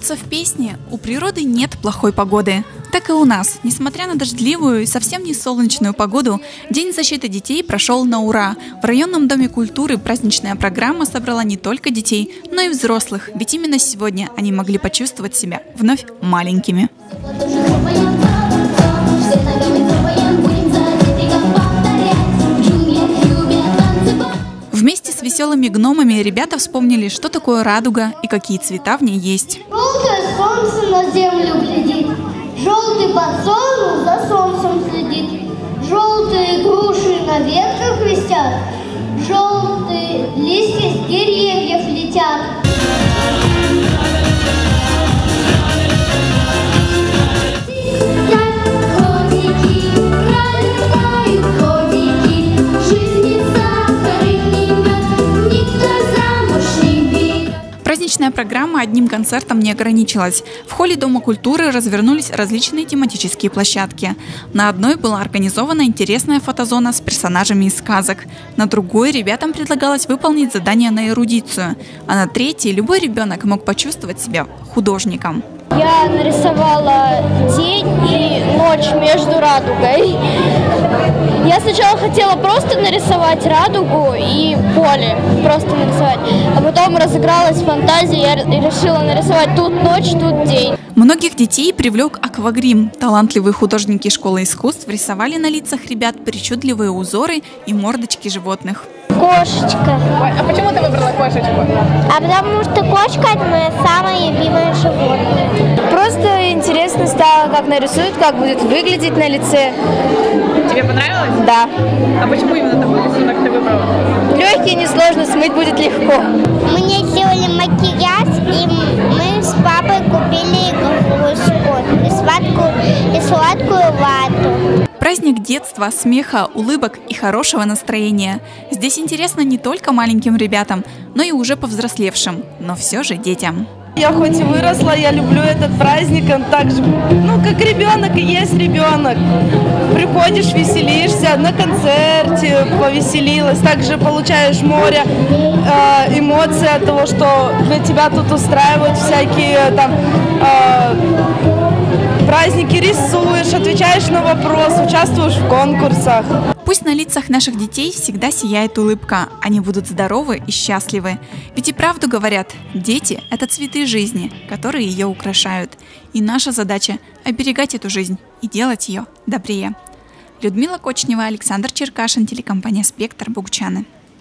поется в песне «У природы нет плохой погоды». Так и у нас. Несмотря на дождливую и совсем не солнечную погоду, День защиты детей прошел на ура. В районном доме культуры праздничная программа собрала не только детей, но и взрослых, ведь именно сегодня они могли почувствовать себя вновь маленькими. Веселыми гномами ребята вспомнили, что такое радуга и какие цвета в ней есть. Желтое солнце на землю глядит, желтый подсолнух за солнцем следит, желтые груши на ветках висят, Праздничная программа одним концертом не ограничилась. В холле Дома культуры развернулись различные тематические площадки. На одной была организована интересная фотозона с персонажами из сказок. На другой ребятам предлагалось выполнить задание на эрудицию. А на третьей любой ребенок мог почувствовать себя художником. Я нарисовала день и ночь между радугой. Я сначала хотела просто нарисовать радугу и поле, просто нарисовать. А потом разыгралась фантазия, и решила нарисовать тут ночь, тут день. Многих детей привлек аквагрим. Талантливые художники школы искусств рисовали на лицах ребят причудливые узоры и мордочки животных. Кошечка. А почему ты выбрала кошечку? А потому что кошка это мое самое любимое животное. Просто интересно стало, как нарисуют, как будет выглядеть на лице. Тебе понравилось? Да. А почему именно такой рисунок ты выбрала? Легкий, несложно, смыть будет легко. Мне сделали макияж, и мы с папой купили игрушку и сладкую, и сладкую вату. Праздник детства, смеха, улыбок и хорошего настроения. Здесь интересно не только маленьким ребятам, но и уже повзрослевшим, но все же детям. Я хоть и выросла, я люблю этот праздник, он так же, ну, как ребенок и есть ребенок. Приходишь, веселишься, на концерте повеселилась, также получаешь море э, эмоций от того, что для тебя тут устраивают всякие там э, рисуешь, отвечаешь на вопросы, участвуешь в конкурсах. Пусть на лицах наших детей всегда сияет улыбка, они будут здоровы и счастливы. Ведь и правду говорят, дети – это цветы жизни, которые ее украшают. И наша задача – оберегать эту жизнь и делать ее добрее. Людмила Кочнева, Александр Черкашин, телекомпания «Спектр», Богучаны.